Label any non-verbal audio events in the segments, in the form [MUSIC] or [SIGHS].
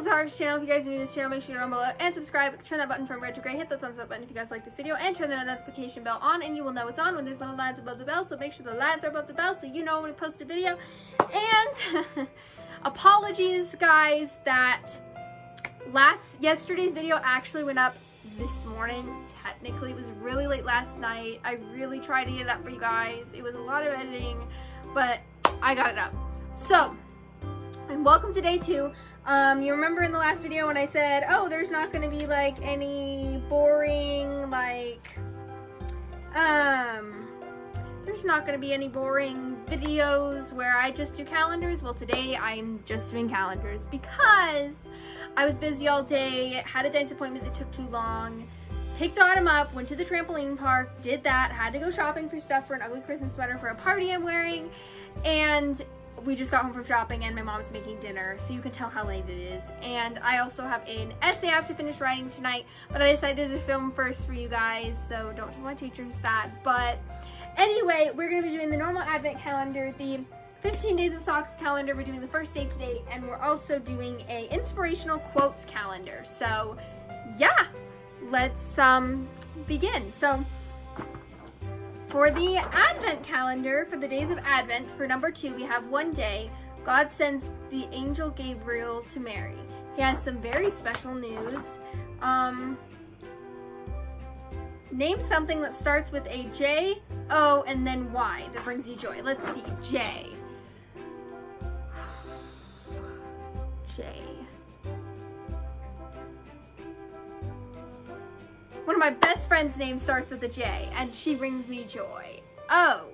part of this channel. If you guys are new to this channel, make sure you're down below and subscribe. Turn that button from red to gray. Hit the thumbs up button if you guys like this video. And turn the notification bell on and you will know it's on when there's little lines above the bell. So make sure the lines are above the bell so you know when we post a video. And [LAUGHS] apologies, guys, that last yesterday's video actually went up this morning. Technically, it was really late last night. I really tried to get it up for you guys. It was a lot of editing, but I got it up. So, and welcome to day two. Um, you remember in the last video when I said, oh, there's not going to be like any boring, like, um, there's not going to be any boring videos where I just do calendars. Well, today I'm just doing calendars because I was busy all day, had a dentist appointment that took too long, picked Autumn up, went to the trampoline park, did that, had to go shopping for stuff for an ugly Christmas sweater for a party I'm wearing, and we just got home from shopping and my mom's making dinner, so you can tell how late it is. And I also have an essay I have to finish writing tonight, but I decided to film first for you guys, so don't tell my teachers that. But anyway, we're gonna be doing the normal advent calendar, the 15 Days of Socks calendar. We're doing the first day today, and we're also doing a inspirational quotes calendar. So yeah, let's um, begin. So for the Advent calendar, for the days of Advent, for number two, we have one day, God sends the angel Gabriel to Mary. He has some very special news. Um, name something that starts with a J, O, and then Y that brings you joy. Let's see, J. [SIGHS] J. One of my best friend's name starts with a J, and she brings me joy. Oh.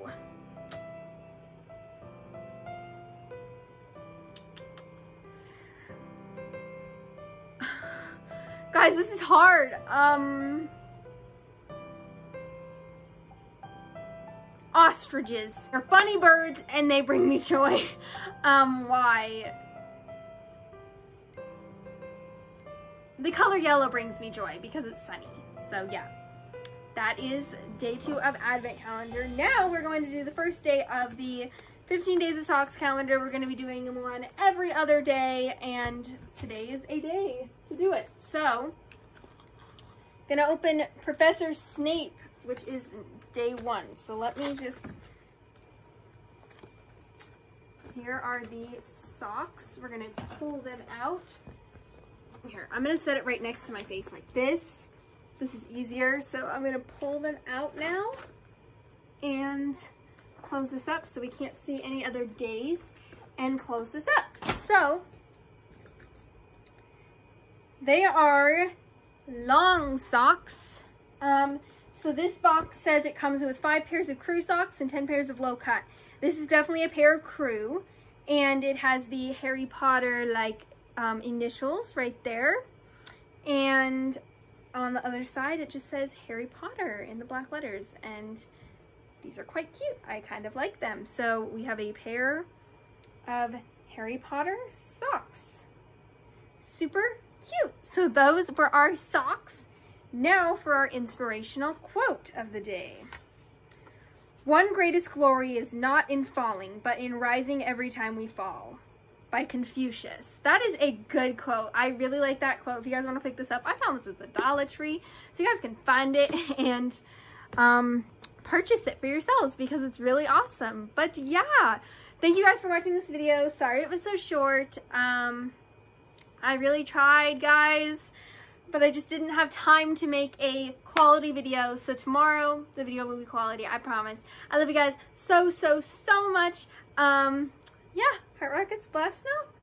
[SIGHS] Guys, this is hard. Um... Ostriches. They're funny birds, and they bring me joy. [LAUGHS] Um, why? The color yellow brings me joy because it's sunny. So yeah, that is day two of Advent calendar. Now we're going to do the first day of the 15 days of socks calendar. We're going to be doing one every other day and today is a day to do it. So, gonna open Professor Snape, which is day one. So let me just, here are the socks. We're gonna pull them out. Here, I'm gonna set it right next to my face like this. This is easier. So I'm gonna pull them out now and close this up so we can't see any other days and close this up. So they are long socks. Um, so this box says it comes with five pairs of crew socks and 10 pairs of low cut. This is definitely a pair of crew and it has the Harry Potter like um, initials right there. And on the other side, it just says Harry Potter in the black letters. And these are quite cute. I kind of like them. So we have a pair of Harry Potter socks. Super cute. So those were our socks. Now for our inspirational quote of the day. One greatest glory is not in falling, but in rising every time we fall by Confucius. That is a good quote. I really like that quote. If you guys want to pick this up, I found this at the Dollar Tree. So you guys can find it [LAUGHS] and um, purchase it for yourselves because it's really awesome. But yeah, thank you guys for watching this video. Sorry it was so short. Um, I really tried, guys. But I just didn't have time to make a quality video. So tomorrow, the video will be quality, I promise. I love you guys so, so, so much. Um, yeah, Heart Rockets blast now.